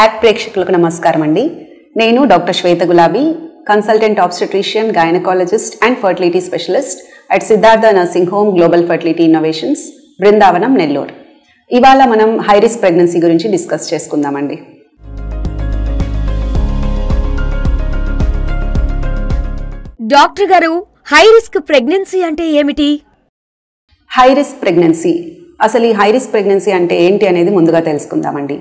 Act ప్రేక్షకులకు నమస్కారం అండి. నేను doctor Shweta Gulabi consultant obstetrician gynaecologist and fertility specialist at Siddhartha nursing home global fertility innovations Brindavanam Nellore. ఇవాళ మనం high risk pregnancy గురించి discuss చేసుకుందామండి. డాక్టర్ గారు హై రిస్క్ ప్రెగ్నెన్సీ అంటే ఏమిటి? High risk pregnancy. అసలు ఈ హై రిస్క్ ప్రెగ్నెన్సీ అంటే ఏంటి అనేది ముందుగా తెలుసుకుందామండి.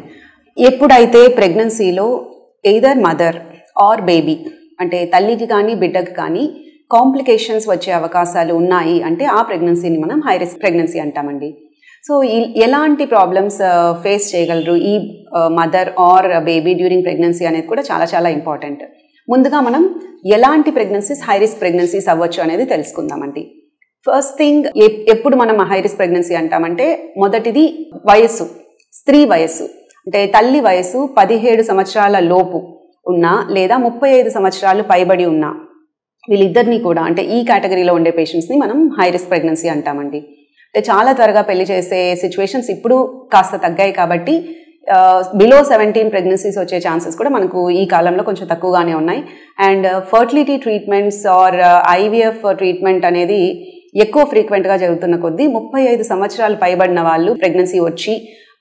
ఎప్పుడైతే ప్రెగ్నెన్సీలో ఎయిదర్ మదర్ ఆర్ బేబీ అంటే తల్లికి కానీ బిడ్డకి కానీ కాంప్లికేషన్స్ వచ్చే అవకాశాలు ఉన్నాయి అంటే ఆ ప్రెగ్నెన్సీని మనం హై రిస్క్ ప్రెగ్నెన్సీ అంటామండి. సో ఈ- ఎలాంటి ప్రాబ్లమ్స్ ఫేస్ uh, చేయగలరు ఈ mother or baby during pregnancy అనేది కూడా చాలా చాలా ఇంపార్టెంట్ ముందుగా మనం ఎలాంటి ప్రెగ్నెన్సీస్ హై రిస్క్ ప్రెగ్నెన్సీస్ అవ్వచ్చు అనేది తెలుసుకుందామండి. ఫస్ట్ థింగ్ ఎప్పుడు మనం హై రిస్క్ ప్రెగ్నెన్సీ అంటామంటే మొదటిది వయస్సు స్త్రీ వయస్సు. అంటే తల్లి వయసు పదిహేడు సంవత్సరాల లోపు ఉన్నా లేదా ముప్పై ఐదు సంవత్సరాలు పైబడి ఉన్నా వీళ్ళిద్దరినీ కూడా అంటే ఈ కేటగిరీలో ఉండే పేషెంట్స్ని మనం హై రిస్క్ ప్రెగ్నెన్సీ అంటామండి. అంటే చాలా త్వరగా పెళ్ళి చేసే సిచ్యువేషన్స్ ఇప్పుడు కాస్త తగ్గాయి కాబట్టి బిలో సెవెంటీన్ ప్రెగ్నెన్సీస్ వచ్చే ఛాన్సెస్ కూడా మనకు ఈ కాలంలో కొంచెం తక్కువగానే ఉన్నాయి. And fertility treatments or IVF treatment అనేది ఎక్కువ ఫ్రీక్వెంట్గా జరుగుతున్న కొద్దీ ముప్పై ఐదు సంవత్సరాలు పైబడిన వాళ్ళు ప్రెగ్నెన్సీ వచ్చి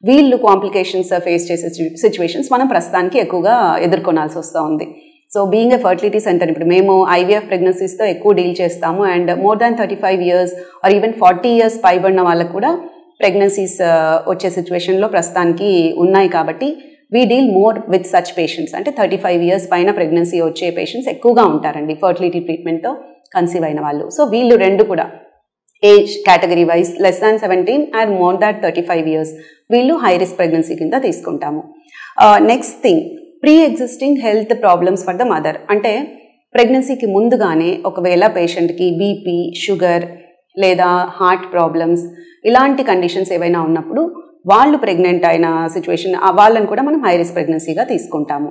వీళ్ళు కాంప్లికేషన్స్ ఫేస్ uh, చేసే సిచ్యువేషన్స్ మనం ప్రస్తుతానికి ఎక్కువగా ఎదుర్కొనాల్సి వస్తూ ఉంది. So being a fertility centre ఇప్పుడు మేము ఐవీఎఫ్ ప్రెగ్నెన్సీస్తో ఎక్కువ డీల్ చేస్తాము and more than thirty five years or even forty years పైబడిన వాళ్ళకు కూడా ప్రెగ్నెన్సీస్ uh, వచ్చే సిచ్యువేషన్లో ప్రస్తుతానికి ఉన్నాయి కాబట్టి we deal more with such patients అంటే థర్టీ ఫైవ్ ఇయర్స్ పైన ప్రెగ్నెన్సీ వచ్చే పేషెంట్స్ ఎక్కువగా ఉంటారండి. ఫర్టిలిటీ ట్రీట్మెంట్తో కన్సీవ్ అయిన వాళ్ళు. సో వీళ్ళు రెండు కూడా age category wise less than seventeen and more than thirty five years వీళ్ళు హై రిస్క్ ప్రెగ్నెన్సీ కింద తీసుకుంటాము. Next thing pre existing health problems for the mother అంటే ప్రెగ్నెన్సీకి ముందుగానే ఒకవేళ పేషెంట్కి బీపీ షుగర్ లేదా హార్ట్ ప్రాబ్లమ్స్ ఇలాంటి కండిషన్స్ ఏవైనా ఉన్నప్పుడు వాళ్ళు ప్రెగ్నెంట్ అయిన సిచ్యువేషన్ వాళ్ళని కూడా మనం హై రిస్క్ ప్రెగ్నెన్సీగా తీసుకుంటాము.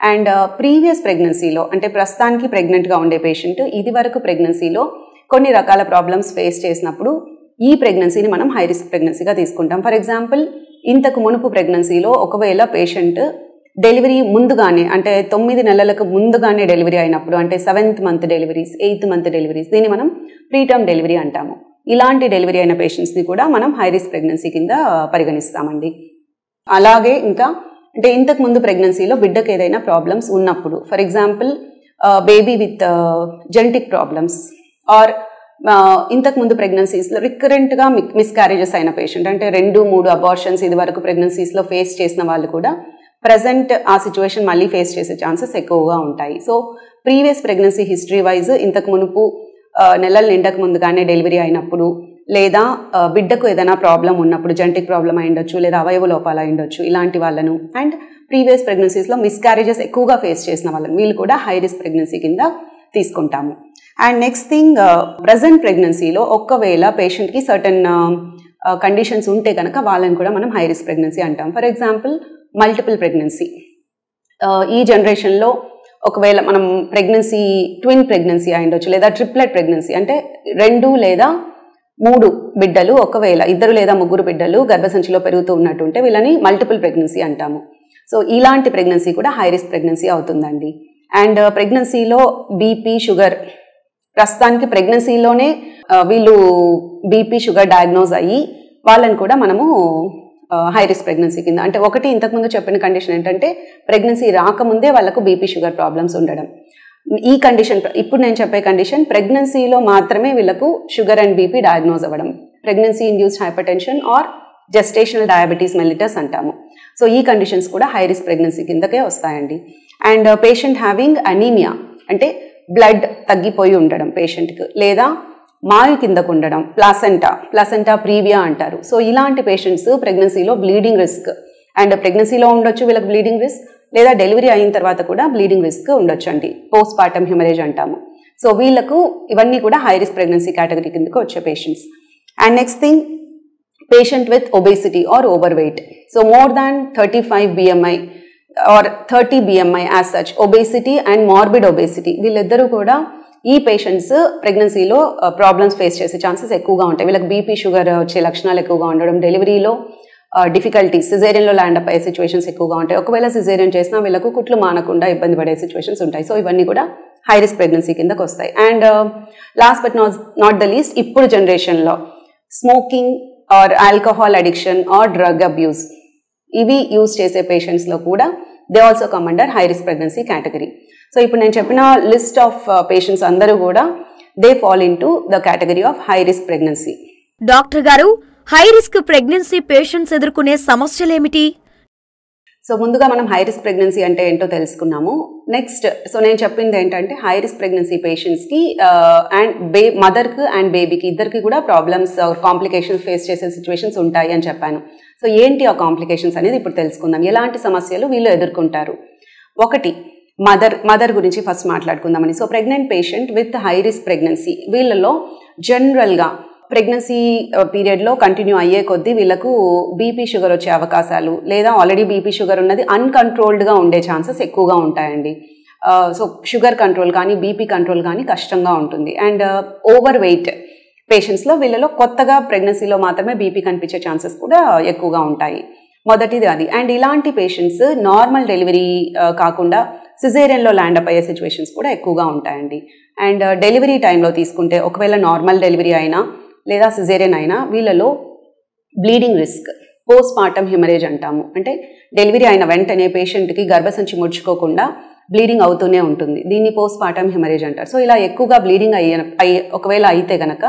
అండ్ ప్రీవియస్ ప్రెగ్నెన్సీలో అంటే ప్రస్తుతానికి ప్రెగ్నెంట్గా ఉండే పేషెంట్ ఇది వరకు ప్రెగ్నెన్సీలో కొన్ని రకాల ప్రాబ్లమ్స్ ఫేస్ చేసినప్పుడు ఈ ప్రెగ్నెన్సీని మనం హై రిస్క్ ప్రెగ్నెన్సీగా తీసుకుంటాం. ఫర్ ఎగ్జాంపుల్ ఇంతకు మునుపు ప్రెగ్నెన్సీలో ఒకవేళ పేషెంట్ డెలివరీ ముందుగానే అంటే తొమ్మిది నెలలకు ముందుగానే డెలివరీ అయినప్పుడు అంటే seventh month deliveries eighth month deliveries దీన్ని మనం ప్రీటర్మ్ డెలివరీ అంటాము. ఇలాంటి డెలివరీ అయిన పేషెంట్స్ని కూడా మనం హై రిస్క్ ప్రెగ్నెన్సీ కింద పరిగణిస్తామండి. అలాగే ఇంకా అంటే ఇంతకు ముందు ప్రెగ్నెన్సీలో బిడ్డకు ఏదైనా ప్రాబ్లమ్స్ ఉన్నప్పుడు for example baby with genetic problems or ఇంతకు ముందు ప్రెగ్నెన్సీస్లో రికరెంట్గా మిస్క్యారేజెస్ అయిన పేషెంట్ అంటే రెండు మూడు అబార్షన్స్ ఇది వరకు ప్రెగ్నెన్సీస్లో ఫేస్ చేసిన వాళ్ళు కూడా ప్రజెంట్ ఆ సిచ్యువేషన్ మళ్ళీ ఫేస్ చేసే ఛాన్సెస్ ఎక్కువగా ఉంటాయి. So previous pregnancy history wise ఇంతకు మునుపు నెలలు నిండక ముందుగానే డెలివరీ అయినప్పుడు లేదా uh, బిడ్డకు ఏదైనా ప్రాబ్లం ఉన్నప్పుడు జెంటిక్ ప్రాబ్లం అయి ఉండొచ్చు లేదా అవయవ లోపాలు అయి ఉండొచ్చు ఇలాంటి వాళ్ళను. అండ్ ప్రీవియస్ ప్రెగ్నెన్సీస్లో మిస్క్యారేజెస్ ఎక్కువగా ఫేస్ చేసిన వాళ్ళని. వీళ్ళు కూడా హై రిస్క్ ప్రెగ్నెన్సీ కింద తీసుకుంటాము. అండ్ నెక్స్ట్ థింగ్ ప్రజెంట్ ప్రెగ్నెన్సీలో ఒక్కవేళ పేషెంట్కి సర్టన్ కండిషన్స్ ఉంటే కనుక వాళ్ళని కూడా మనం హై రిస్క్ ప్రెగ్నెన్సీ అంటాం. ఫర్ ఎగ్జాంపుల్ మల్టిపుల్ ప్రెగ్నెన్సీ ఈ జనరేషన్లో ఒకవేళ మనం ప్రెగ్నెన్సీ ట్విన్ ప్రెగ్నెన్సీ అయిండొచ్చు లేదా ట్రిప్లెట్ ప్రెగ్నెన్సీ అంటే రెండు లేదా మూడు బిడ్డలు ఒకవేళ ఇద్దరు లేదా ముగ్గురు బిడ్డలు గర్భసంచిలో పెరుగుతూ ఉన్నట్టుంటే వీళ్ళని మల్టిపుల్ ప్రెగ్నెన్సీ అంటాము. సో ఇలాంటి ప్రెగ్నెన్సీ కూడా హై రిస్క్ ప్రెగ్నెన్సీ అవుతుందండి. అండ్ ప్రెగ్నెన్సీలో బీపీ షుగర్. ప్రస్తుతానికి ప్రెగ్నెన్సీలోనే వీళ్ళు బీపీ షుగర్ డయాగ్నోజ్ అయ్యి వాళ్ళని కూడా మనము హై రిస్క్ ప్రెగ్నెన్సీ కింద అంటే ఒకటి ఇంతకుముందు చెప్పిన కండిషన్ ఏంటంటే ప్రెగ్నెన్సీ రాకముందే వాళ్ళకు బీపీ షుగర్ ప్రాబ్లమ్స్ ఉండడం. ఈ కండిషన్ ఇప్పుడు నేను చెప్పే కండిషన్ ప్రెగ్నెన్సీలో మాత్రమే వీళ్ళకు షుగర్ అండ్ బీపీ డయాగ్నోజ్ అవ్వడం. Pregnancy induced hypertension or gestational diabetes mellitus అంటాము. సో ఈ కండిషన్స్ కూడా హై రిస్క్ ప్రెగ్నెన్సీ కిందకే వస్తాయండి. అండ్ పేషెంట్ హ్యావింగ్ అనీమియా అంటే బ్లడ్ తగ్గిపోయి ఉండడం పేషెంట్కి లేదా మాయు కిందకు ఉండడం ప్లాసెంటా ప్లాసెంటా ప్రీవియా అంటారు. సో ఇలాంటి పేషెంట్స్ ప్రెగ్నెన్సీలో బ్లీడింగ్ రిస్క్ అండ్ ప్రెగ్నెన్సీలో ఉండొచ్చు వీళ్ళకి బ్లీడింగ్ రిస్క్ లేదా డెలివరీ అయిన తర్వాత కూడా బ్లీడింగ్ రిస్క్ ఉండొచ్చు అండి పోస్ట్ పార్టమ్ హ్యూమరేజ్ అంటాము. సో వీళ్ళకు ఇవన్నీ కూడా హై రిస్క్ ప్రెగ్నెన్సీ కేటగిరీ కిందకు వచ్చే patients and next thing patient with obesity or overweight so more than thirty five BMI or thirty BMI as such obesity and morbid obesity వీళ్ళిద్దరూ కూడా ఈ patients ప్రెగ్నెన్సీలో ప్రాబ్లమ్స్ ఫేస్ చేసే chances ఎక్కువగా ఉంటాయి. వీళ్ళకి బీపీ షుగర్ వచ్చే లక్షణాలు ఎక్కువగా ఉండడం డెలివరీలో డిఫికల్టీస్ సిజేరియన్లో ల్యాండ్ అప్ అయ్యే సిచ్యువేషన్స్ ఎక్కువగా ఉంటాయి. ఒకవేళ సిజేరియన్ చేసినా వీళ్ళకు కుట్లు మానకుండా ఇబ్బంది పడే సిచ్యువేషన్స్ ఉంటాయి. సో ఇవన్నీ కూడా హై రిస్క్ ప్రెగ్నెన్సీ కిందకు వస్తాయి and last but not not the least ఇప్పుడు జనరేషన్లో smoking or alcohol addiction or drug abuse. ఇవి యూజ్ చేసే పేషెంట్స్లో కూడా they also come under high risk pregnancy category. So ఇప్పుడు నేను చెప్పిన లిస్ట్ ఆఫ్ పేషెంట్స్ అందరూ కూడా they fall into the category of high risk pregnancy. Doctor గారు హై రిస్క్ ప్రెగ్నెన్సీ పేషెంట్స్ ఎదుర్కొనే సమస్యలేమిటి? సో ముందుగా మనం హై రిస్క్ ప్రెగ్నెన్సీ అంటే ఏంటో తెలుసుకున్నాము. నెక్స్ట్ సో నేను చెప్పింది ఏంటంటే హై రిస్క్ ప్రెగ్నెన్సీ పేషెంట్స్కి అండ్ బే మదర్కి అండ్ బేబీకి ఇద్దరికి కూడా ప్రాబ్లమ్స్ కాంప్లికేషన్స్ ఫేస్ చేసే సిచ్యువేషన్స్ ఉంటాయి అని చెప్పాను. సో ఏంటి ఆ కాంప్లికేషన్స్ అనేది ఇప్పుడు తెలుసుకుందాం. ఎలాంటి సమస్యలు వీళ్ళు ఎదుర్కొంటారు? ఒకటి మదర్ మదర్ గురించి first మాట్లాడుకుందామని. So pregnant patient with high risk pregnancy వీళ్ళలో జనరల్గా ప్రెగ్నెన్సీ పీరియడ్లో కంటిన్యూ అయ్యే కొద్దీ వీళ్ళకు బీపీ షుగర్ వచ్చే అవకాశాలు లేదా ఆల్రెడీ బీపీ షుగర్ ఉన్నది అన్కంట్రోల్డ్గా ఉండే ఛాన్సెస్ ఎక్కువగా ఉంటాయండి. సో షుగర్ కంట్రోల్ కానీ బీపీ కంట్రోల్ కానీ కష్టంగా ఉంటుంది. అండ్ ఓవర్ వెయిట్ పేషెంట్స్లో వీళ్ళలో కొత్తగా ప్రెగ్నెన్సీలో మాత్రమే బీపీ కనిపించే ఛాన్సెస్ కూడా ఎక్కువగా ఉంటాయి. మొదటిది అది. అండ్ ఇలాంటి పేషెంట్స్ నార్మల్ డెలివరీ కాకుండా సిజేరియన్లో ల్యాండ్ అప్ అయ్యే సిచ్యువేషన్స్ కూడా ఎక్కువగా ఉంటాయండి. అండ్ డెలివరీ టైంలో తీసుకుంటే ఒకవేళ నార్మల్ డెలివరీ అయినా లేదా సిజేరియన్ అయినా వీళ్ళలో bleeding risk post mortem haemorrhage అంటాము. అంటే డెలివరీ అయిన వెంటనే పేషెంట్కి గర్భసంచి ముడుచుకోకుండా బ్లీడింగ్ అవుతూనే ఉంటుంది. దీన్ని పోస్ట్ మార్టం హిమరేజ్ అంటారు. సో ఇలా ఎక్కువగా బ్లీడింగ్ అయ్యి ఒకవేళ అయితే గనక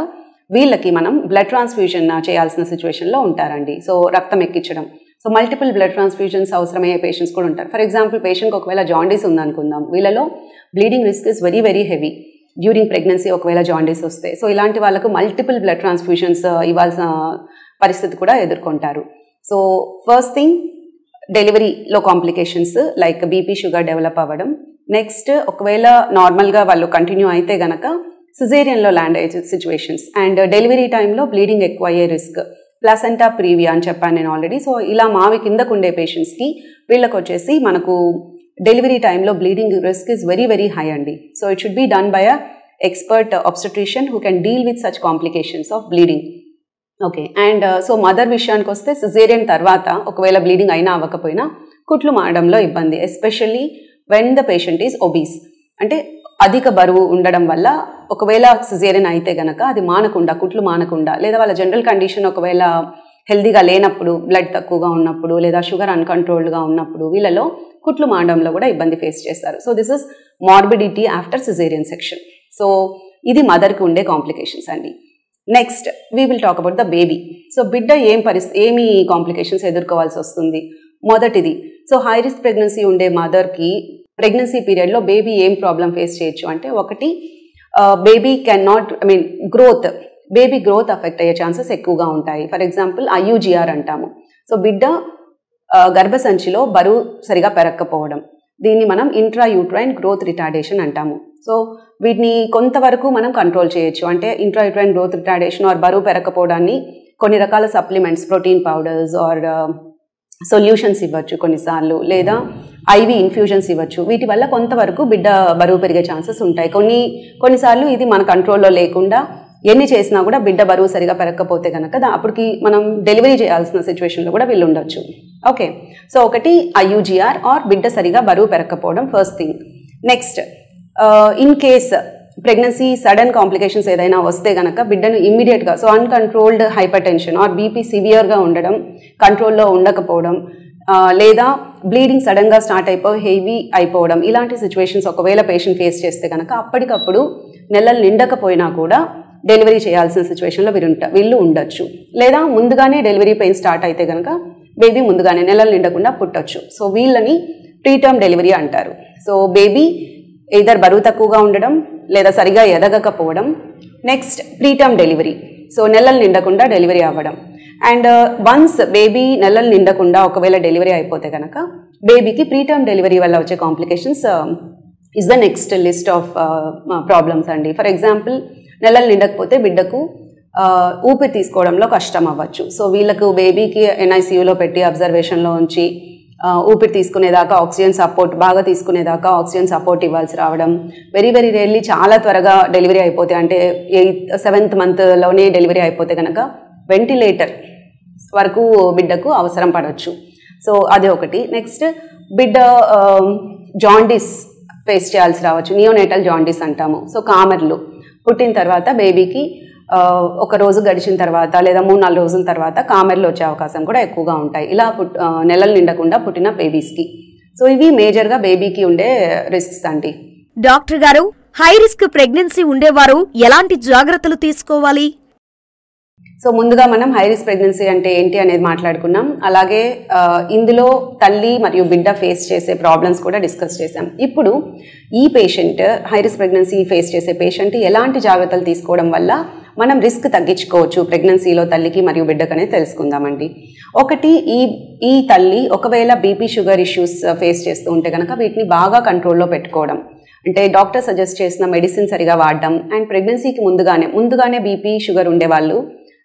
వీళ్ళకి మనం బ్లడ్ ట్రాన్స్ఫ్యూజన్ చేయాల్సిన సిచ్యువేషన్లో ఉంటారండి. సో రక్తం ఎక్కించడం. సో మల్టిపుల్ బ్లడ్ ట్రాన్స్ఫ్యూజన్స్ అవసరమయ్యే పేషెంట్స్ కూడా ఉంటారు. ఫర్ ఎగ్జాంపుల్ పేషెంట్కి ఒకవేళ జాండీస్ ఉందనుకుందాం. వీళ్ళలో bleeding risk is very very heavy during pregnancy ఒకవేళ జాండీస్ వస్తే. సో ఇలాంటి వాళ్ళకు మల్టిపుల్ బ్లడ్ ట్రాన్స్ఫ్యూషన్స్ ఇవ్వాల్సిన పరిస్థితి కూడా ఎదుర్కొంటారు. So first thing డెలివరీలో complications like BP sugar develop అవ్వడం. నెక్స్ట్ ఒకవేళ నార్మల్గా వాళ్ళు కంటిన్యూ అయితే గనక సిజేరియన్లో ల్యాండ్ అయ్యే సిచ్యువేషన్స్ అండ్ డెలివరీ టైంలో బ్లీడింగ్ ఎక్కువ అయ్యే రిస్క్ ప్లసెంటా ప్రీవియా అని చెప్పాను నేను ఆల్రెడీ సో ఇలా మావి కిందకు ఉండే పేషెంట్స్కి వీళ్ళకి వచ్చేసి మనకు డెలివరీ టైంలో bleeding risk is very very high అండి. So it should be done by a expert obstetrician who can deal with such complications of bleeding okay and so mother విషయానికి వస్తే సిజేరియన్ తర్వాత ఒకవేళ బ్లీడింగ్ అయినా అవ్వకపోయినా కుట్లు మారడంలో ఇబ్బంది especially when the patient is obese అంటే అధిక బరువు ఉండడం వల్ల ఒకవేళ సిజేరియన్ అయితే గనక అది మానకుండా కుట్లు మానకుండా లేదా వాళ్ళ జనరల్ కండిషన్ ఒకవేళ హెల్దీగా లేనప్పుడు బ్లడ్ తక్కువగా ఉన్నప్పుడు లేదా షుగర్ అన్కంట్రోల్డ్గా ఉన్నప్పుడు వీళ్ళలో కుట్లు మారడంలో కూడా ఇబ్బంది ఫేస్ చేస్తారు. So this is morbidity after caesarean section so ఇది మదర్కి ఉండే కాంప్లికేషన్స్ అండి. Next we will talk about the baby so బిడ్డ ఏం పరిస్థితి ఏమి కాంప్లికేషన్స్ ఎదుర్కోవాల్సి వస్తుంది? మొదటిది సో హై రిస్క్ ప్రెగ్నెన్సీ ఉండే మదర్కి ప్రెగ్నెన్సీ పీరియడ్లో బేబీ ఏం ప్రాబ్లం ఫేస్ చేయొచ్చు అంటే ఒకటి baby can not I mean growth baby growth affect అయ్యే ఛాన్సెస్ ఎక్కువగా ఉంటాయి. ఫర్ ఎగ్జాంపుల్ ఐయుజిఆర్ అంటాము. సో బిడ్డ గర్భసంచిలో బరువు సరిగా పెరగకపోవడం. దీన్ని మనం ఇంట్రా యూట్రైన్ గ్రోత్ రిటార్డేషన్ అంటాము. సో వీటిని కొంతవరకు మనం కంట్రోల్ చేయొచ్చు. అంటే intra uterine growth retardation or బరువు పెరగకపోవడాన్ని కొన్ని రకాల supplements protein powders or solutions ఇవ్వచ్చు కొన్నిసార్లు. లేదా ఐవి ఇన్ఫ్యూజన్స్ ఇవ్వచ్చు. వీటి వల్ల కొంతవరకు బిడ్డ బరువు పెరిగే ఛాన్సెస్ ఉంటాయి. కొన్ని కొన్నిసార్లు ఇది మన కంట్రోల్లో లేకుండా ఎన్ని చేసినా కూడా బిడ్డ బరువు సరిగా పెరగకపోతే కనుక అప్పటికి మనం డెలివరీ చేయాల్సిన సిచ్యువేషన్లో కూడా వీళ్ళు ఉండొచ్చు. ఓకే సో ఒకటి ఐయుజిఆర్ ఆర్ బిడ్డ సరిగా బరువు పెరగకపోవడం first thing next in case pregnancy sudden complications ఏదైనా వస్తే కనుక బిడ్డను ఇమ్మీడియట్గా so uncontrolled hypertension or BP సివియర్గా ఉండడం కంట్రోల్లో ఉండకపోవడం uh, లేదా బ్లీడింగ్ సడన్గా స్టార్ట్ అయిపోయి హెవీ అయిపోవడం ఇలాంటి సిచ్యువేషన్స్ ఒకవేళ పేషెంట్ ఫేస్ చేస్తే కనుక అప్పటికప్పుడు నెలలు నిండకపోయినా కూడా డెలివరీ చేయాల్సిన సిచ్యువేషన్లో వీరు వీళ్ళు ఉండొచ్చు. లేదా ముందుగానే డెలివరీ పెయిన్ స్టార్ట్ అయితే కనుక బేబీ ముందుగానే నెలలు నిండకుండా పుట్టొచ్చు. సో వీళ్ళని ప్రీటర్మ్ డెలివరీ అంటారు. సో బేబీ ఇద్దరు బరువు తక్కువగా ఉండడం లేదా సరిగా ఎదగకపోవడం నెక్స్ట్ ప్రీటర్మ్ డెలివరీ. సో నెలలు నిండకుండా డెలివరీ అవ్వడం. అండ్ వన్స్ బేబీ నెలలు నిండకుండా ఒకవేళ డెలివరీ అయిపోతే కనుక బేబీకి ప్రీటర్మ్ డెలివరీ వల్ల వచ్చే complications is the next list of problems అండి. ఫర్ ఎగ్జాంపుల్ నెలలు నిండకపోతే బిడ్డకు ఊపిరి తీసుకోవడంలో కష్టం అవ్వచ్చు. సో వీళ్ళకు బేబీకి ఎన్ఐసీయూలో పెట్టి అబ్జర్వేషన్లో ఉంచి ఊపిరి తీసుకునేదాకా ఆక్సిజన్ సపోర్ట్ బాగా తీసుకునేదాకా ఆక్సిజన్ సపోర్ట్ ఇవ్వాల్సి రావడం. వెరీ వెరీ రేర్లీ చాలా త్వరగా డెలివరీ అయిపోతే అంటే ఎయిత్ సెవెంత్ మంత్లోనే డెలివరీ అయిపోతే కనుక వెంటిలేటర్ వరకు బిడ్డకు అవసరం పడవచ్చు సో అది ఒకటి. నెక్స్ట్ బిడ్డ జాండిస్ ఫేస్ చేయాల్సి రావచ్చు. నియోనేటల్ జాండిస్ అంటాము. సో కామర్లు. పుట్టిన తర్వాత బేబీకి ఒక రోజు గడిచిన తర్వాత లేదా మూడు నాలుగు రోజుల తర్వాత కామెర్లు వచ్చే అవకాశం కూడా ఎక్కువగా ఉంటాయి. ఇలా పుట్ నెలలు నిండకుండా పుట్టిన బేబీస్కి సో ఇవి మేజర్గా బేబీకి ఉండే రిస్క్స్ అండి. డాక్టర్ గారు హై రిస్క్ ప్రెగ్నెన్సీ ఉండేవారు ఎలాంటి జాగ్రత్తలు తీసుకోవాలి? సో ముందుగా మనం హై రిస్క్ ప్రెగ్నెన్సీ అంటే ఏంటి అనేది మాట్లాడుకున్నాం. అలాగే ఇందులో తల్లి మరియు బిడ్డ ఫేస్ చేసే ప్రాబ్లమ్స్ కూడా డిస్కస్ చేశాం. ఇప్పుడు ఈ patient high risk pregnancy face చేసే పేషెంట్ ఎలాంటి జాగ్రత్తలు తీసుకోవడం వల్ల మనం రిస్క్ తగ్గించుకోవచ్చు? ప్రెగ్నెన్సీలో తల్లికి మరియు బిడ్డకు అనేది తెలుసుకుందామండి. ఒకటి ఈ ఈ తల్లి ఒకవేళ బీపీ షుగర్ ఇష్యూస్ ఫేస్ చేస్తూ ఉంటే కనుక వీటిని బాగా కంట్రోల్లో పెట్టుకోవడం. అంటే డాక్టర్ సజెస్ట్ చేసిన మెడిసిన్ సరిగా వాడడం. అండ్ ప్రెగ్నెన్సీకి ముందుగానే ముందుగానే బీపీ షుగర్ ఉండేవాళ్ళు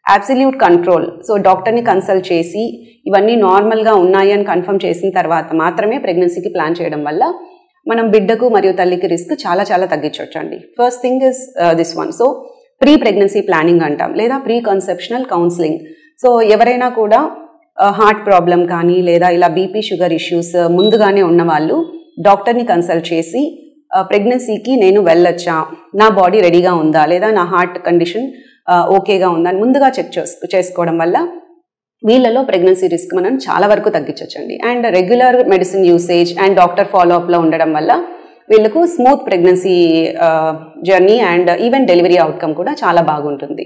అబ్సల్యూట్ కంట్రోల్ సో డాక్టర్ని కన్సల్ట్ చేసి ఇవన్నీ నార్మల్గా ఉన్నాయి అని కన్ఫర్మ్ చేసిన తర్వాత మాత్రమే ప్రెగ్నెన్సీకి ప్లాన్ చేయడం వల్ల మనం బిడ్డకు మరియు తల్లికి రిస్క్ చాలా చాలా తగ్గించవచ్చు అండి first thing is this one so pre pregnancy planning అంటాం లేదా ప్రీ కన్సెప్షనల్ కౌన్సిలింగ్ సో ఎవరైనా కూడా uh, హార్ట్ ప్రాబ్లం కానీ లేదా ఇలా బీపీ షుగర్ ఇష్యూస్ ముందుగానే ఉన్న వాళ్ళు డాక్టర్ని కన్సల్ట్ చేసి uh, ప్రెగ్నెన్సీకి నేను వెళ్ళొచ్చా? నా బాడీ రెడీగా ఉందా? లేదా నా హార్ట్ కండిషన్ ఓకేగా ఉందని ముందుగా చెక్ చేసుకోవడం వల్ల వీళ్ళలో ప్రెగ్నెన్సీ రిస్క్ మనం చాలా వరకు తగ్గించవచ్చండి and regular medicine usage and doctor ఫాలోఅప్లో ఉండడం వల్ల వీళ్ళకు smooth pregnancy journey and even delivery outcome కూడా చాలా బాగుంటుంది.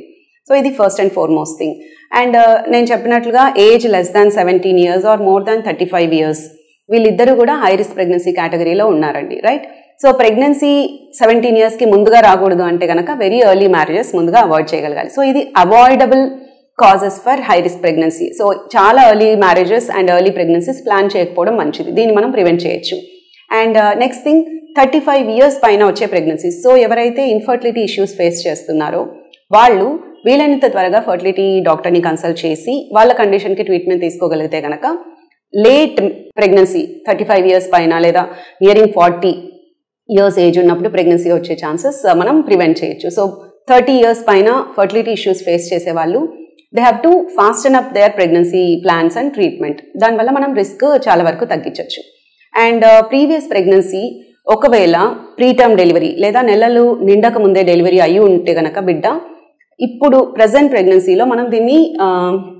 సో ఇది first and foremost thing and నేను చెప్పినట్లుగా age less than seventeen years or more than thirty five years వీళ్ళిద్దరూ కూడా హై రిస్క్ ప్రెగ్నెన్సీ కేటగిరీలో ఉన్నారండి రైట్ సో ప్రెగ్నెన్సీ సెవెంటీన్ ఇయర్స్కి ముందుగా రాకూడదు అంటే కనుక వెరీ ఎర్లీ మ్యారేజెస్ ముందుగా అవాయిడ్ చేయగలగాలి. సో ఇది avoidable causes for high risk pregnancy so చాలా early marriages and early pregnancies plan చేయకపోవడం మంచిది. దీన్ని మనం ప్రివెంట్ చేయొచ్చు. And next thing thirty five years పైన వచ్చే ప్రెగ్నెన్సీస్ సో ఎవరైతే ఇన్ఫర్టిలిటీ ఇష్యూస్ ఫేస్ చేస్తున్నారో వాళ్ళు వీలైనంత త్వరగా ఫర్టిలిటీ డాక్టర్ని కన్సల్ట్ చేసి వాళ్ళ కండిషన్కి ట్రీట్మెంట్ తీసుకోగలిగితే కనుక late pregnancy thirty five years పైన లేదా నియరింగ్ ఫార్టీ ఇయర్స్ ఏజ్ ఉన్నప్పుడు ప్రెగ్నెన్సీ వచ్చే ఛాన్సెస్ uh, మనం ప్రివెంట్ చేయొచ్చు. సో థర్టీ ఇయర్స్ పైన ఫర్టిలిటీ ఇష్యూస్ ఫేస్ చేసే వాళ్ళు they have to fasten up their pregnancy plans and treatment దానివల్ల మనం రిస్క్ చాలా వరకు తగ్గించవచ్చు అండ్ ప్రీవియస్ ప్రెగ్నెన్సీ ఒకవేళ ప్రీటర్మ్ డెలివరీ లేదా నెలలు నిండక ముందే డెలివరీ అయి ఉంటే గనక బిడ్డ ఇప్పుడు ప్రజెంట్ ప్రెగ్నెన్సీలో మనం దీన్ని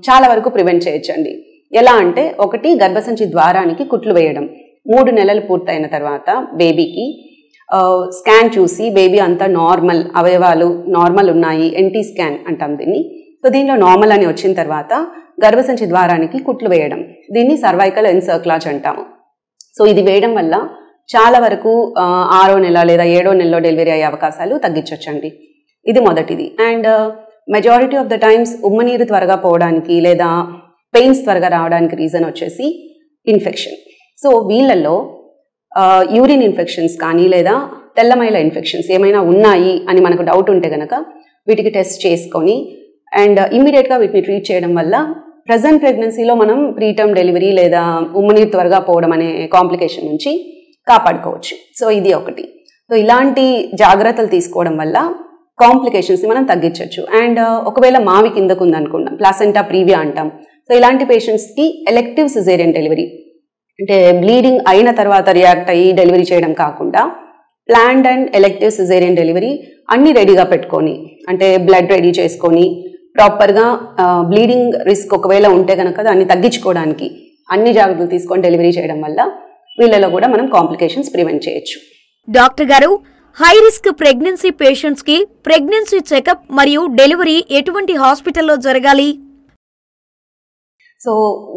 చాలా వరకు ప్రివెంట్ చేయొచ్చండి. ఎలా అంటే ఒకటి గర్భసంచి ద్వారానికి కుట్లు వేయడం. మూడు నెలలు పూర్తయిన తర్వాత బేబీకి స్కాన్ చూసి బేబీ అంతా నార్మల్ అవయవాలు నార్మల్ ఉన్నాయి ఎన్టీ స్కాన్ అంటాం దీన్ని. సో దీనిలో నార్మల్ అని వచ్చిన తర్వాత గర్భసంచి ద్వారానికి కుట్లు వేయడం. దీన్ని సర్వైకల్ ఎన్సర్క్లాజ్ అంటాము. సో ఇది వేయడం వల్ల చాలా వరకు ఆరో నెల లేదా ఏడో నెలలో డెలివరీ అయ్యే అవకాశాలు తగ్గించవచ్చండి ఇది మొదటిది. And majority of the times ఉమ్మనీరు త్వరగా పోవడానికి లేదా పెయిన్స్ త్వరగా రావడానికి రీజన్ వచ్చేసి ఇన్ఫెక్షన్ సో వీళ్ళల్లో యూరిన్ ఇన్ఫెక్షన్స్ కానీ లేదా తెల్లమైల ఇన్ఫెక్షన్స్ ఏమైనా ఉన్నాయి అని మనకు డౌట్ ఉంటే కనుక వీటికి టెస్ట్ చేసుకొని అండ్ ఇమ్మీడియట్గా వీటిని ట్రీట్ చేయడం వల్ల ప్రజెంట్ ప్రెగ్నెన్సీలో మనం ప్రీటర్మ్ డెలివరీ లేదా ఉమ్మనీరు త్వరగా పోవడం అనే కాంప్లికేషన్ నుంచి కాపాడుకోవచ్చు. సో ఇది ఒకటి. సో ఇలాంటి జాగ్రత్తలు తీసుకోవడం వల్ల కాంప్లికేషన్స్ని మనం తగ్గించవచ్చు. అండ్ uh, ఒకవేళ మావి కిందకు ఉందనుకుందాం ప్లాసెంటా ప్రీవియా అంటాం. సో ఇలాంటి పేషెంట్స్కి ఎలెక్టివ్ సిజేరియన్ డెలివరీ అంటే బ్లీడింగ్ అయిన తర్వాత రియాక్ట్ అయ్యి డెలివరీ చేయడం కాకుండా planned and elective caesarean delivery అన్ని రెడీగా పెట్టుకొని అంటే బ్లడ్ రెడీ చేసుకొని ప్రాపర్గా బ్లీడింగ్ రిస్క్ ఒకవేళ ఉంటే కనుక దాన్ని తగ్గించుకోవడానికి అన్ని జాగ్రత్తలు తీసుకొని డెలివరీ చేయడం వల్ల వీళ్ళలో కూడా మనం కాంప్లికేషన్స్ ప్రివెంట్ చేయొచ్చు. డాక్టర్ గారు హై రిస్క్ ప్రెగ్నెన్సీ పేషెంట్స్కి ప్రెగ్నెన్సీ చెకప్ మరియు డెలివరీ ఎటువంటి హాస్పిటల్లో జరగాలి? So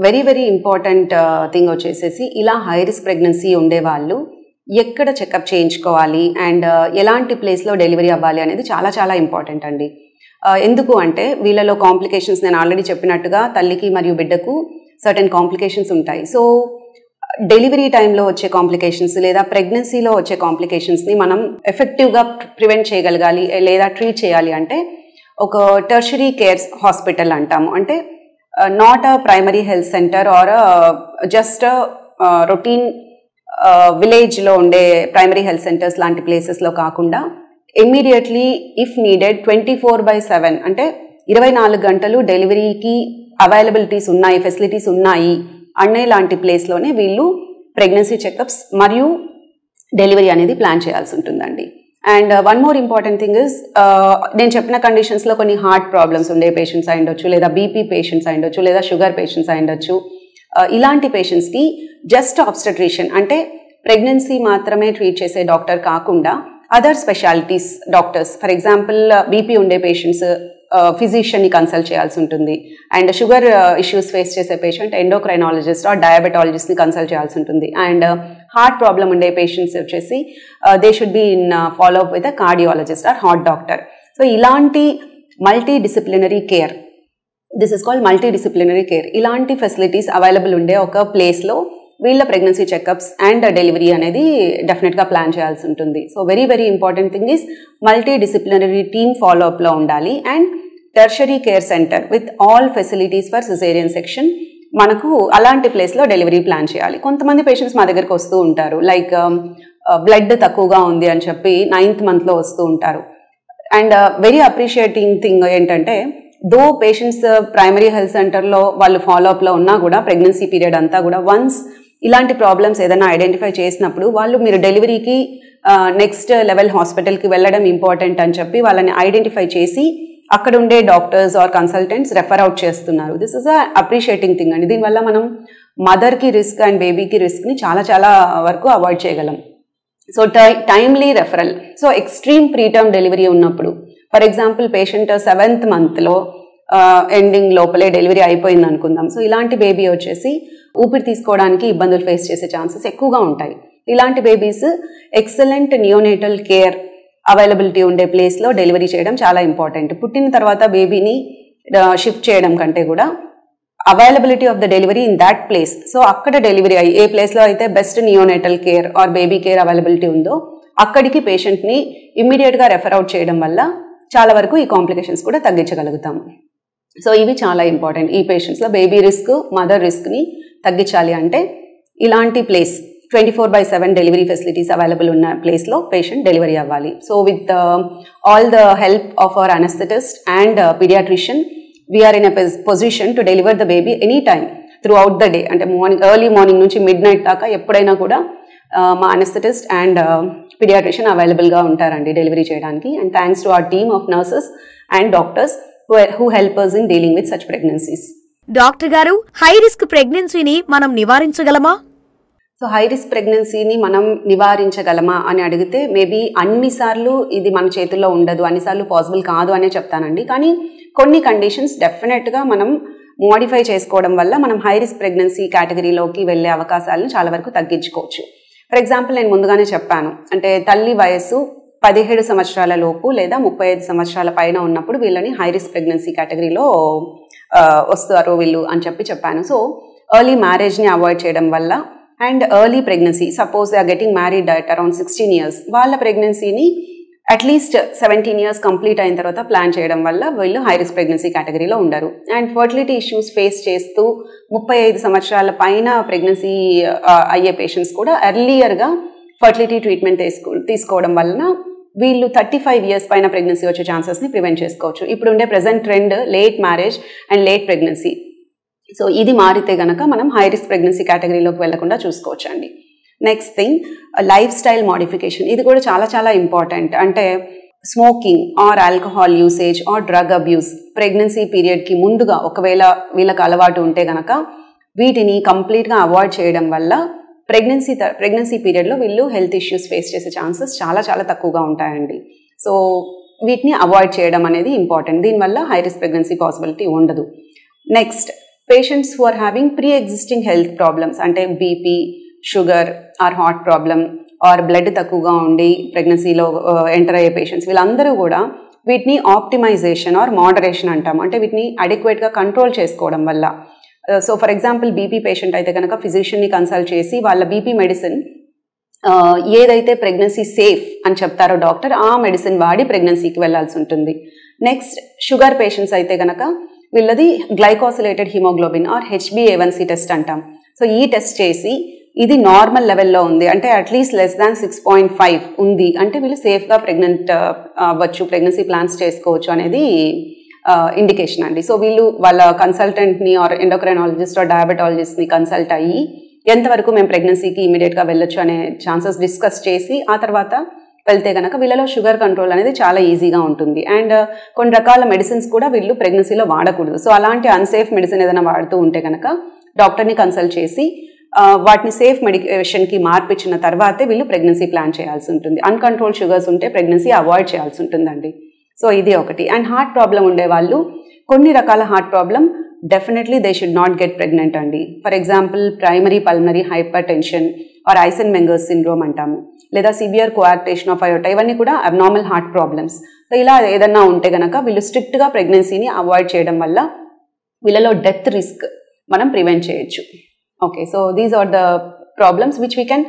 very very important thing వచ్చేసేసి ఇలా హై రిస్క్ ప్రెగ్నెన్సీ ఉండేవాళ్ళు ఎక్కడ చెకప్ చేయించుకోవాలి అండ్ ఎలాంటి ప్లేస్లో డెలివరీ అవ్వాలి అనేది చాలా చాలా ఇంపార్టెంట్ అండి. ఎందుకు అంటే వీళ్ళలో కాంప్లికేషన్స్ నేను ఆల్రెడీ చెప్పినట్టుగా తల్లికి మరియు బిడ్డకు సర్టెన్ కాంప్లికేషన్స్ ఉంటాయి. సో డెలివరీ టైంలో వచ్చే కాంప్లికేషన్స్ లేదా ప్రెగ్నెన్సీలో వచ్చే కాంప్లికేషన్స్ని మనం ఎఫెక్టివ్గా ప్రివెంట్ చేయగలగాలి లేదా ట్రీట్ చేయాలి అంటే ఒక టర్షరీ కేర్స్ హాస్పిటల్ అంటాము. అంటే not a primary health centre or just routine విలేజ్లో ఉండే ప్రైమరీ హెల్త్ సెంటర్స్ లాంటి ప్లేసెస్లో కాకుండా immediately if needed twenty four by seven అంటే ఇరవై నాలుగు గంటలు డెలివరీకి అవైలబిలిటీస్ ఉన్నాయి ఫెసిలిటీస్ ఉన్నాయి అనే లాంటి ప్లేస్లోనే వీళ్ళు ప్రెగ్నెన్సీ చెకప్స్ మరియు డెలివరీ అనేది ప్లాన్ చేయాల్సి ఉంటుందండి. And one more important thing is నేను చెప్పిన కండిషన్స్లో కొన్ని హార్ట్ ప్రాబ్లమ్స్ ఉండే పేషెంట్స్ అయి ఉండొచ్చు లేదా బీపీ పేషెంట్స్ అయి ఉండొచ్చు లేదా షుగర్ పేషెంట్స్ అయి ఉండొచ్చు. Uh, ఇలాంటి పేషెంట్స్కి జస్ట్ ఆబ్స్టట్రిషన్ అంటే ప్రెగ్నెన్సీ మాత్రమే ట్రీట్ చేసే డాక్టర్ కాకుండా other specialities doctors for example BP ఉండే పేషెంట్స్ ఫిజిషియన్ని కన్సల్ట్ చేయాల్సి ఉంటుంది. అండ్ షుగర్ ఇష్యూస్ ఫేస్ చేసే పేషెంట్ ఎండోక్రైనాలజిస్ట్ ఆర్ డయాబెటాలజిస్ట్ని కన్సల్ట్ చేయాల్సి ఉంటుంది. అండ్ హార్ట్ ప్రాబ్లం ఉండే పేషెంట్స్ వచ్చేసి they should be in follow up with a cardiologist or heart doctor so ఇలాంటి multidisciplinary care this is called multidisciplinary care ఇలాంటి facilities available ఉండే ఒక ప్లేస్లో వీళ్ళ ప్రెగ్నెన్సీ చెకప్స్ అండ్ డెలివరీ అనేది డెఫినెట్గా ప్లాన్ చేయాల్సి ఉంటుంది. So very very important thing is multidisciplinary team ఫాలోఅప్లో ఉండాలి. And tertiary care centre with all facilities for caesarean section మనకు అలాంటి ప్లేస్లో డెలివరీ ప్లాన్ చేయాలి. కొంతమంది పేషెంట్స్ మా దగ్గరకు వస్తూ ఉంటారు. లైక్ బ్లడ్ um, uh, తక్కువగా ఉంది అని చెప్పి నైన్త్ మంత్లో వస్తూ ఉంటారు. అండ్ వెరీ అప్రిషియేటింగ్ థింగ్ ఏంటంటే దో పేషెంట్స్ ప్రైమరీ హెల్త్ సెంటర్లో వాళ్ళు ఫాలోఅప్లో ఉన్నా కూడా ప్రెగ్నెన్సీ పీరియడ్ అంతా కూడా వన్స్ ఇలాంటి ప్రాబ్లమ్స్ ఏదైనా ఐడెంటిఫై చేసినప్పుడు వాళ్ళు మీరు డెలివరీకి నెక్స్ట్ లెవెల్ హాస్పిటల్కి వెళ్ళడం ఇంపార్టెంట్ అని చెప్పి వాళ్ళని ఐడెంటిఫై చేసి అక్కడ ఉండే doctors or consultants refer out చేస్తున్నారు. This is a appreciating thing అండి. దీనివల్ల మనం మదర్కి రిస్క్ అండ్ బేబీకి రిస్క్ని చాలా చాలా వరకు అవాయిడ్ చేయగలం. సో టై timely referral so extreme preterm delivery ఉన్నప్పుడు ఫర్ ఎగ్జాంపుల్ పేషెంట్ సెవెంత్ మంత్లో ఎండింగ్ లోపలే డెలివరీ అయిపోయింది అనుకుందాం. సో ఇలాంటి బేబీ వచ్చేసి ఊపిరి తీసుకోవడానికి ఇబ్బందులు ఫేస్ చేసే ఛాన్సెస్ ఎక్కువగా ఉంటాయి. ఇలాంటి babies excellent neonatal care availability ఉండే ప్లేస్లో డెలివరీ చేయడం చాలా ఇంపార్టెంట్ పుట్టిన తర్వాత బేబీని షిఫ్ట్ చేయడం కంటే కూడా availability of the delivery in that place so అక్కడ డెలివరీ అయ్యి ఏ ప్లేస్లో అయితే best neonatal care or baby care availability ఉందో అక్కడికి పేషెంట్ని ఇమ్మీడియట్గా రెఫర్ అవుట్ చేయడం వల్ల చాలా వరకు ఈ కాంప్లికేషన్స్ కూడా తగ్గించగలుగుతాము. సో ఇవి చాలా ఇంపార్టెంట్ ఈ పేషెంట్స్లో బేబీ రిస్క్ మదర్ రిస్క్ని తగ్గించాలి అంటే ఇలాంటి place twenty four by seven delivery facilities available ఉన్న ప్లేస్లో పేషెంట్ డెలివరీ అవ్వాలి. So with all the help of our anaesthetist and paediatrician we are in a position to deliver the baby any time throughout the day అంటే morning early morning నుంచి midnight దాకా ఎప్పుడైనా కూడా uh, మా anaesthetist and paediatrician అవైలబుల్గా ఉంటారండి delivery చేయడానికి. And thanks to our team of nurses and doctors who helpers in dealing with such pregnancies doctor గారు హై రిస్క్ ప్రెగ్నెన్సీని మనం నివారించగలమా? సో హై రిస్క్ ప్రెగ్నెన్సీని మనం నివారించగలమా అని అడిగితే మేబీ అన్నిసార్లు ఇది మన చేతుల్లో ఉండదు అన్నిసార్లు పాసిబుల్ కాదు అనే చెప్తానండి. కానీ కొన్ని కండిషన్స్ డెఫినెట్గా మనం మోడిఫై చేసుకోవడం వల్ల మనం హై రిస్క్ ప్రెగ్నెన్సీ కేటగిరీలోకి వెళ్ళే అవకాశాలను చాలా వరకు తగ్గించుకోవచ్చు. ఫర్ ఎగ్జాంపుల్ నేను ముందుగానే చెప్పాను అంటే తల్లి వయస్సు పదిహేడు సంవత్సరాల లోపు లేదా ముప్పై ఐదు సంవత్సరాల పైన ఉన్నప్పుడు వీళ్ళని హై రిస్క్ ప్రెగ్నెన్సీ కేటగిరీలో వస్తారు వీళ్ళు అని చెప్పి చెప్పాను. సో ఎర్లీ మ్యారేజ్ని అవాయిడ్ చేయడం వల్ల and early pregnancy suppose they are getting married at around sixteen years వాళ్ళ ప్రెగ్నెన్సీని at least seventeen years complete అయిన తర్వాత ప్లాన్ చేయడం వల్ల వీళ్ళు హై రిస్క్ ప్రెగ్నెన్సీ కేటగిరీలో ఉండరు. అండ్ ఫర్టిలిటీ ఇష్యూస్ ఫేస్ చేస్తూ ముప్పై ఐదు సంవత్సరాల పైన ప్రెగ్నెన్సీ అయ్యే పేషెంట్స్ కూడా ఎర్లియర్గా ఫర్టిలిటీ ట్రీట్మెంట్ తీసుకో తీసుకోవడం వలన వీళ్ళు థర్టీ ఫైవ్ ఇయర్స్ పైన ప్రెగ్నెన్సీ వచ్చే ఛాన్సెస్ని ప్రివెంట్ చేసుకోవచ్చు. ఇప్పుడు ఉండే present trend late marriage and late pregnancy so ఇది మారితే గనక మనం హై రిస్క్ ప్రెగ్నెన్సీ కేటగిరీలోకి వెళ్ళకుండా చూసుకోవచ్చు అండి next thing lifestyle modification ఇది కూడా చాలా చాలా ఇంపార్టెంట్ అంటే smoking or alcohol usage or drug abuse pregnancy పీరియడ్కి ముందుగా ఒకవేళ వీళ్ళకి అలవాటు ఉంటే గనక వీటిని కంప్లీట్గా అవాయిడ్ చేయడం వల్ల ప్రెగ్నెన్సీ ప్రెగ్నెన్సీ పీరియడ్లో వీళ్ళు హెల్త్ ఇష్యూస్ ఫేస్ చేసే ఛాన్సెస్ చాలా చాలా తక్కువగా ఉంటాయండి. సో వీటిని అవాయిడ్ చేయడం అనేది ఇంపార్టెంట్ దీనివల్ల హై రిస్క్ ప్రెగ్నెన్సీ పాసిబిలిటీ ఉండదు. Next patients who are having pre existing health problems అంటే BP sugar or heart problem or blood తక్కువగా ఉండి ప్రెగ్నెన్సీలో ఎంటర్ uh, అయ్యే పేషెంట్స్ వీళ్ళందరూ కూడా వీటిని ఆప్టిమైజేషన్ ఆర్ మోడరేషన్ అంటాం అంటే వీటిని అడిక్వేట్గా కంట్రోల్ చేసుకోవడం వల్ల. So for example BP patient అయితే కనుక ఫిజిషియన్ని కన్సల్ట్ చేసి వాళ్ళ బీపీ మెడిసిన్ uh, ఏదైతే ప్రెగ్నెన్సీ సేఫ్ అని చెప్తారో డాక్టర్ ఆ మెడిసిన్ వాడి ప్రెగ్నెన్సీకి వెళ్ళాల్సి ఉంటుంది. నెక్స్ట్ షుగర్ పేషెంట్స్ అయితే కనుక వీళ్ళది గ్లైకోసిలేటెడ్ హిమోగ్లోబిన్ ఆర్ హెచ్బిఏవన్సీ టెస్ట్ అంటాం. సో ఈ టెస్ట్ చేసి ఇది నార్మల్ లెవెల్లో ఉంది. అంటే at least less than six point five ఉంది. అంటే వీళ్ళు సేఫ్గా ప్రెగ్నెంట్ uh, అవ్వచ్చు ప్రెగ్నెన్సీ ప్లాన్స్ చేసుకోవచ్చు అనేది uh, ఇండికేషన్ అండి. సో వీళ్ళు వాళ్ళ కన్సల్టెంట్ని ఆర్ ఎండోక్రైనాలజిస్ట్ ఆర్ డయాబెటాలజిస్ట్ని కన్సల్ట్ అయ్యి ఎంతవరకు మేము ప్రెగ్నెన్సీకి ఇమీడియట్గా వెళ్ళొచ్చు అనే ఛాన్సెస్ డిస్కస్ చేసి ఆ తర్వాత వెళ్తే కనుక వీళ్ళలో షుగర్ కంట్రోల్ అనేది చాలా ఈజీగా ఉంటుంది. అండ్ uh, కొన్ని రకాల మెడిసిన్స్ కూడా వీళ్ళు ప్రెగ్నెన్సీలో వాడకూడదు. సో అలాంటి అన్సేఫ్ మెడిసిన్ ఏదైనా వాడుతూ ఉంటే కనుక డాక్టర్ని కన్సల్ట్ చేసి uh, వాటిని సేఫ్ మెడికేషన్కి మార్పిచ్చిన తర్వాతే వీళ్ళు ప్రెగ్నెన్సీ ప్లాన్ చేయాల్సి ఉంటుంది. అన్కంట్రోల్ షుగర్స్ ఉంటే ప్రెగ్నెన్సీ అవాయిడ్ చేయాల్సి ఉంటుందండి. సో ఇది ఒకటి. అండ్ హార్ట్ ప్రాబ్లం ఉండే వాళ్ళు కొన్ని రకాల heart problem definitely they should not get pregnant అండి. For example primary pulmonary hypertension or Eisenmenger's syndrome అంటాము. లేదా సివియర్ కోయాక్టేషన్ ఆఫ్ అయోటా ఇవన్నీ కూడా అబ్నార్మల్ హార్ట్ ప్రాబ్లమ్స్ సో ఇలా ఏదన్నా ఉంటే గనక వీళ్ళు స్ట్రిక్ట్గా ప్రెగ్నెన్సీని అవాయిడ్ చేయడం వల్ల వీళ్ళలో డెత్ రిస్క్ మనం ప్రివెంట్ చేయొచ్చు. Okay so these are the problems which we can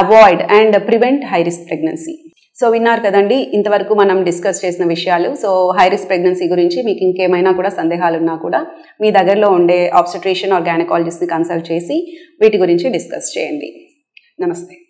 avoid and prevent high risk pregnancy so విన్నారు కదండి ఇంతవరకు మనం డిస్కస్ చేసిన విషయాలు. సో హై రిస్క్ ప్రెగ్నెన్సీ గురించి మీకు ఇంకేమైనా కూడా సందేహాలు ఉన్నా కూడా మీ దగ్గరలో ఉండే ఆబ్స్టట్రేషన్ ఆర్ గైనకాలజిస్ట్ని కన్సల్ట్ చేసి వీటి గురించి డిస్కస్ చేయండి. ನಮಸ್ತೆ